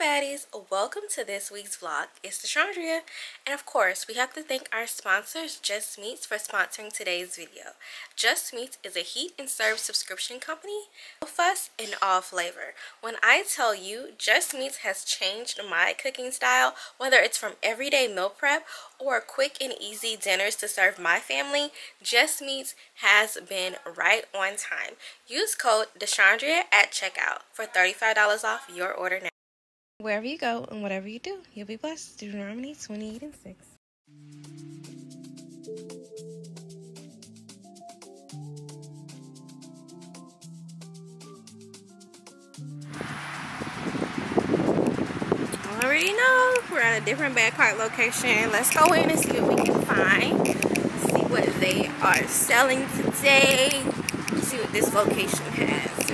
Baddies, welcome to this week's vlog. It's DeShondrea, and of course, we have to thank our sponsors, Just Meats, for sponsoring today's video. Just Meats is a heat and serve subscription company, no fuss and all flavor. When I tell you, Just Meats has changed my cooking style, whether it's from everyday meal prep or quick and easy dinners to serve my family, Just Meats has been right on time. Use code DeShondrea at checkout for $35 off your order now. Wherever you go and whatever you do, you'll be blessed. Deuteronomy 28 and 6. Already know we're at a different Badcock location. Let's go in and see what we can find. See what they are selling today. See what this location has.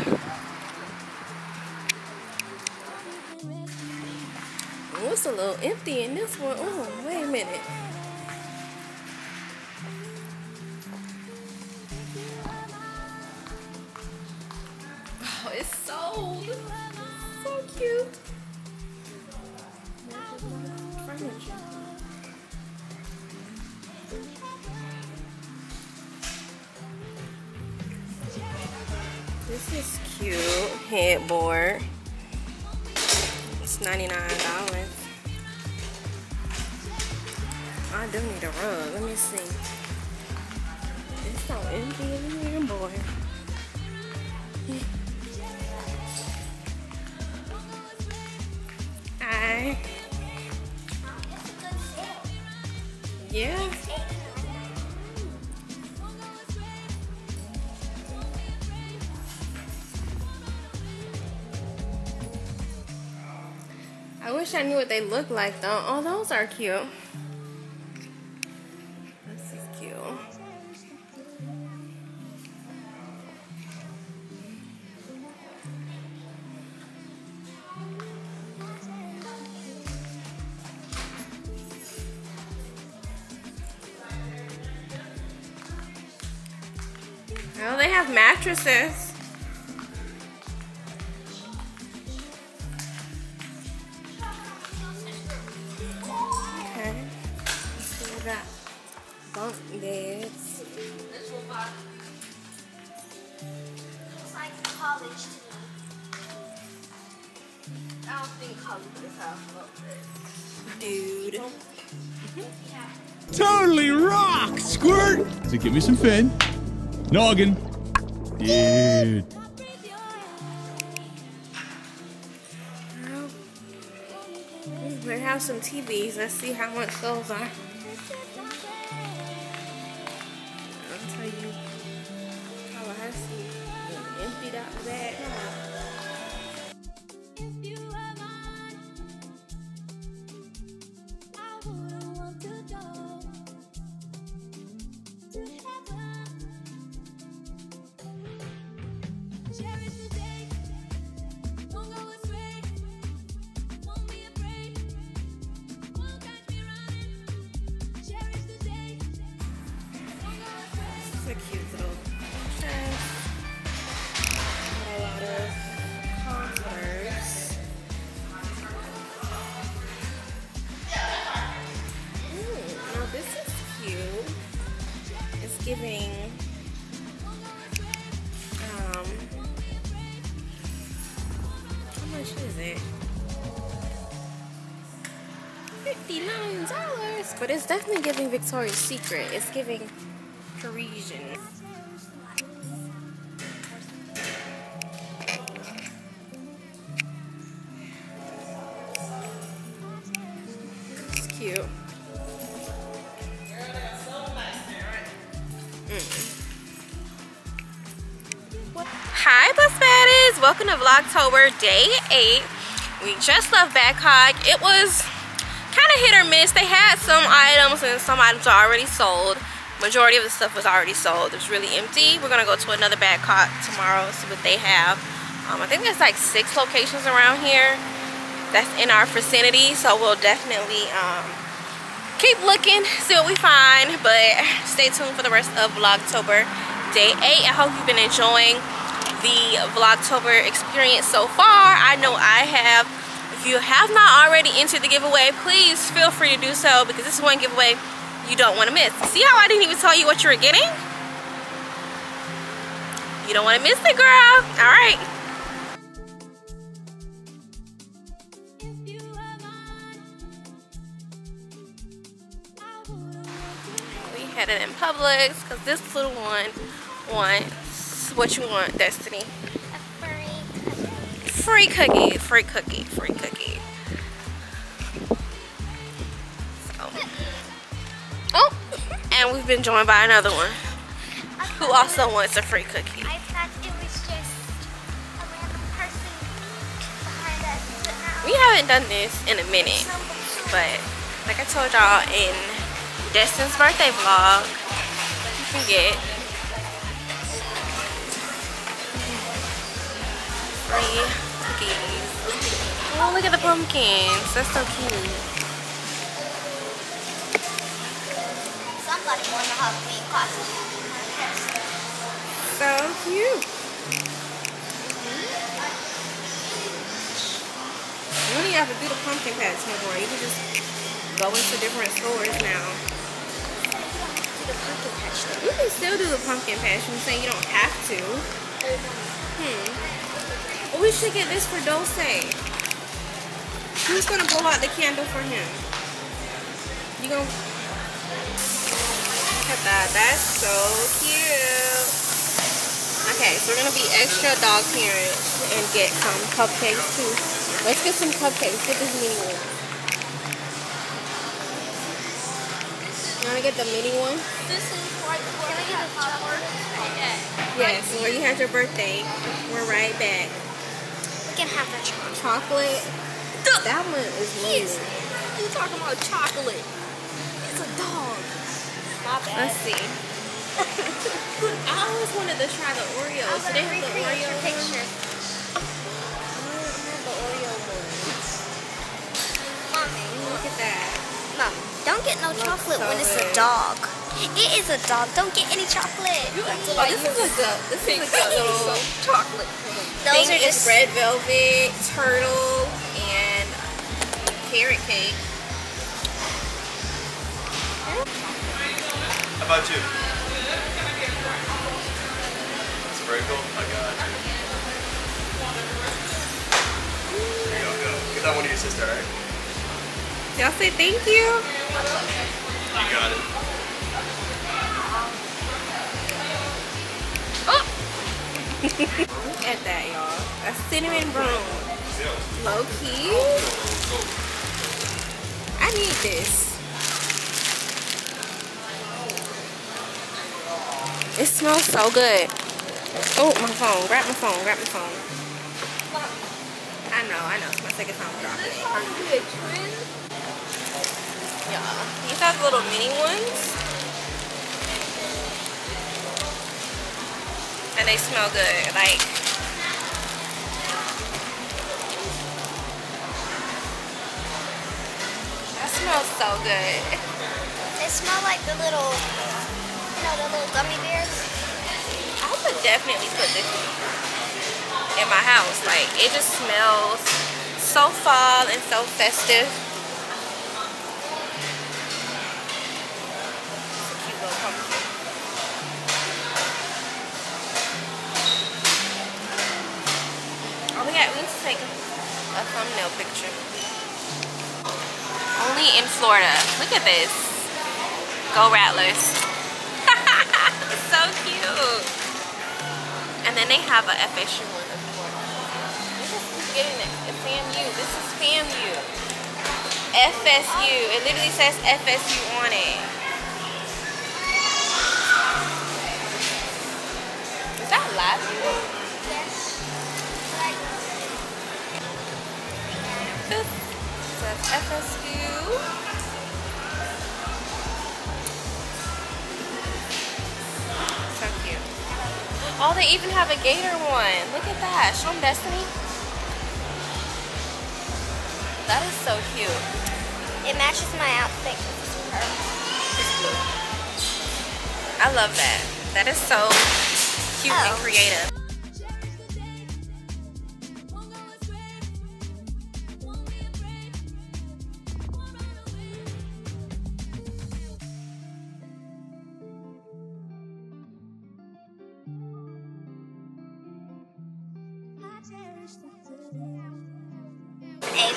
Empty in this one. Oh, wait a minute. Oh, it's sold. So cute. This is cute. Headboard. It's $99. I do need a rug. Let me see. It's so empty in here, boy. Hi. Yeah. I wish I knew what they look like though. Oh, those are cute. Oh, they have mattresses. Okay. So we got bunk beds. Looks like college to me. I don't think college is how Dude. Totally rock, Squirt! So give me some fin. Noggin. Dude. They have some TVs. Let's see how much those are. A cute little chest. Got a lot of comforters. Ooh, now this is cute. It's giving um how much is it? Fifty-nine dollars. But it's definitely giving Victoria's Secret. It's giving Parisian. It's cute. Mm. Hi, Bus Baddies! Welcome to Vlogtober Day 8. We just left Badcock. It was kind of hit or miss. They had some items and some items are already sold. Majority of the stuff was already sold. It was really empty. We're gonna go to another Badcock tomorrow, see what they have. Um, I think there's like six locations around here that's in our vicinity, so we'll definitely um, keep looking, see what we find. But stay tuned for the rest of Vlogtober Day 8. I hope you've been enjoying the Vlogtober experience so far. I know I have If you have not already entered the giveaway, please feel free to do so because this is one giveaway you don't want to miss. See how I didn't even tell you what you were getting? You don't want to miss it, girl. All right. We headed in Publix because this little one wants what you want, Destiny. Free cookie, free cookie, free cookie. And we've been joined by another one who also wants a free cookie. I thought it was just a random person behind us, We haven't done this in a minute, but like I told y'all in Destin's birthday vlog, you can get free cookies. Oh, look at the pumpkins. That's so cute. So cute. You don't even have to do the pumpkin patch no more. You can just go into different stores now. You can still do the pumpkin patch. I'm saying you don't have to. Hmm. Well, we should get this for Dulce. Who's gonna blow out the candle for him? You gonna? That's so cute. Okay, so we're gonna be extra dog parents and get some cupcakes too. Let's get some cupcakes. Get this mini one. You wanna get the mini one? This is like where we have chocolate. Yes, where you had your birthday. We're right back. We can have the chocolate. Chocolate. That one is weird. You talking about chocolate? A bad. Let's see. I always wanted to try the Oreos. I'm Do they gonna have the Oreo picture. I don't have the Oreo ones. Mommy. Look at that. Mom, don't get no Looks chocolate so when it's good. a dog. It is a dog. Don't get any chocolate. Oh, this is a good. This is a good little chocolate. thing. Those are just red velvet, turtle, and carrot cake. How about you? Sprinkle? I got you. There you go, go. Get that one to your sister, alright? Y'all say thank you. You got it. Oh! Look at that, y'all. A cinnamon broom. Low key. I need this. It smells so good. Oh, my phone. Grab my phone. Grab my phone. I know, I know. It's my second time dropping it. Yeah. These the little mini ones. And they smell good. Like, that smells so good. They smell like the little, know, the little gummy bears. I would definitely put this in my house. Like, it just smells so fall and so festive. Oh, we we need to take a thumbnail picture. Only in Florida. Look at this. Go Rattlers. They have a FSU one, of. This is getting it. It's FAMU. This is FAMU. FSU. It literally says FSU on it. Is that. Like, This says FSU. Oh, they even have a gator one. Look at that. Show them Destiny. That is so cute. it matches my outfit it's purple. It's blue. I love that. That is so cute and Oh. creative.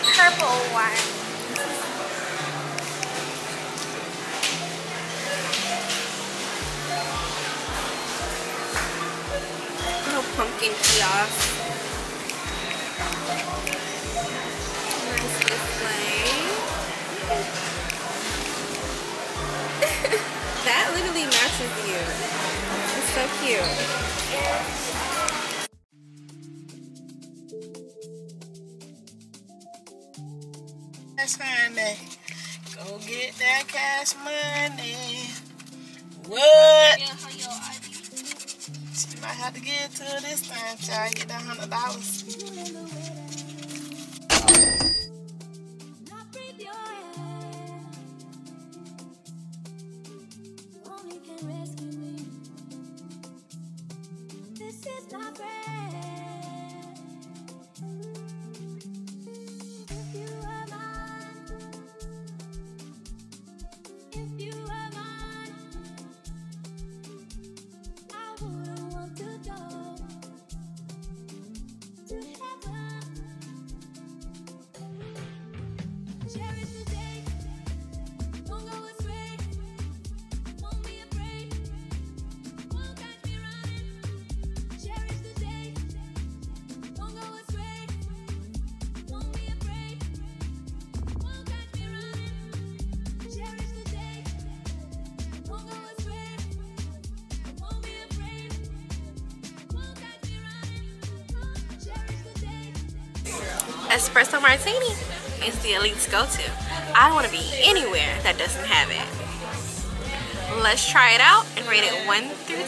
Purple one. Little pumpkin kiosk. Nice display. that literally matches you. It's so cute. That cash money. What? She might have to get to this time, child. Get that hundred dollars. Espresso martini is the elite's go-to. I don't want to be anywhere that doesn't have it. Let's try it out and rate it 1 through 10.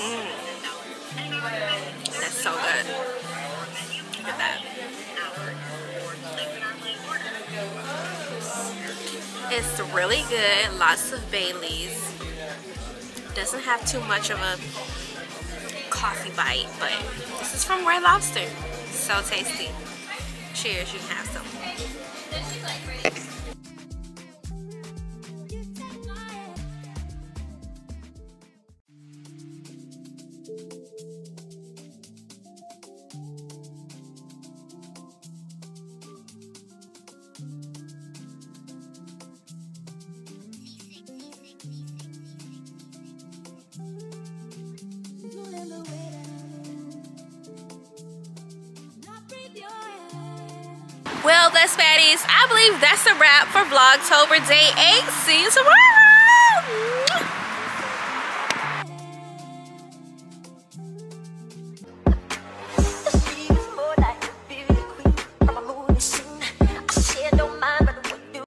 Mm. That's so good. Look at that. It's really good. Lots of Baileys. Doesn't have too much of a coffee bite, but this is from Red Lobster. So tasty. Cheers, you can have some. Well, that's fatties. I believe that's a wrap for Vlogtober Day 8. See you tomorrow.